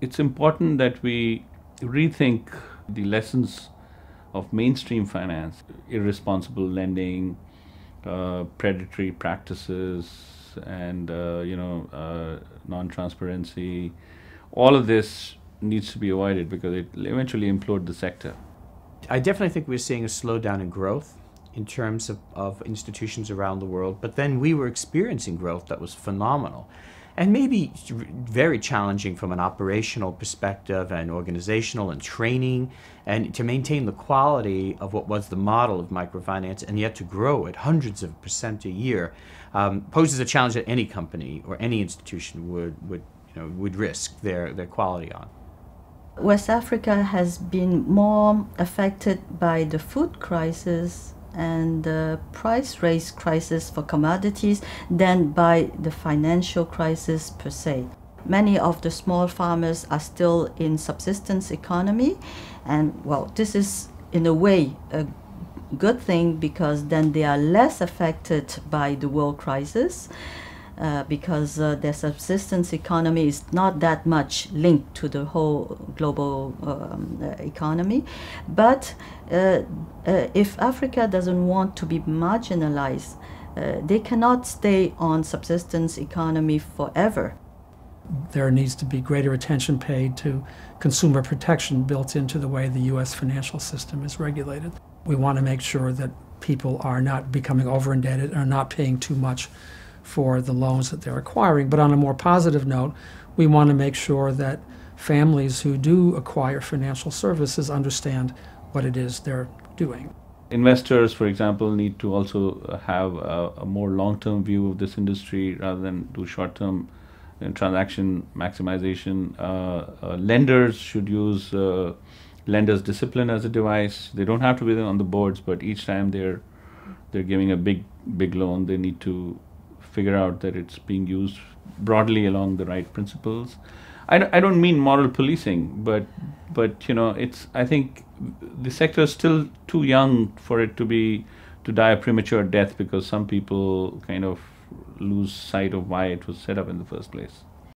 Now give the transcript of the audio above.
it's important that we rethink the lessons of mainstream finance, irresponsible lending, uh, predatory practices, and uh, you know uh, non-transparency. All of this needs to be avoided because it eventually implode the sector. I definitely think we're seeing a slowdown in growth in terms of, of institutions around the world, but then we were experiencing growth that was phenomenal and maybe very challenging from an operational perspective and organizational and training and to maintain the quality of what was the model of microfinance and yet to grow at hundreds of percent a year um, poses a challenge that any company or any institution would, would, you know, would risk their, their quality on. West Africa has been more affected by the food crisis and the price raise crisis for commodities than by the financial crisis per se. Many of the small farmers are still in subsistence economy and well this is in a way a good thing because then they are less affected by the world crisis uh, because uh, their subsistence economy is not that much linked to the whole global um, uh, economy. But uh, if Africa doesn't want to be marginalized, they cannot stay on subsistence economy forever. There needs to be greater attention paid to consumer protection built into the way the U.S. financial system is regulated. We want to make sure that people are not becoming over indebted, are not paying too much for the loans that they're acquiring. But on a more positive note, we want to make sure that families who do acquire financial services understand what it is they're doing. Investors, for example, need to also have a, a more long term view of this industry rather than do short term uh, transaction maximization. Uh, uh, lenders should use uh, lenders' discipline as a device. They don't have to be on the boards, but each time they're they're giving a big big loan, they need to figure out that it's being used broadly along the right principles. I don't, don't mean moral policing, but but you know it's I think the sector is still too young for it to be to die a premature death because some people kind of lose sight of why it was set up in the first place.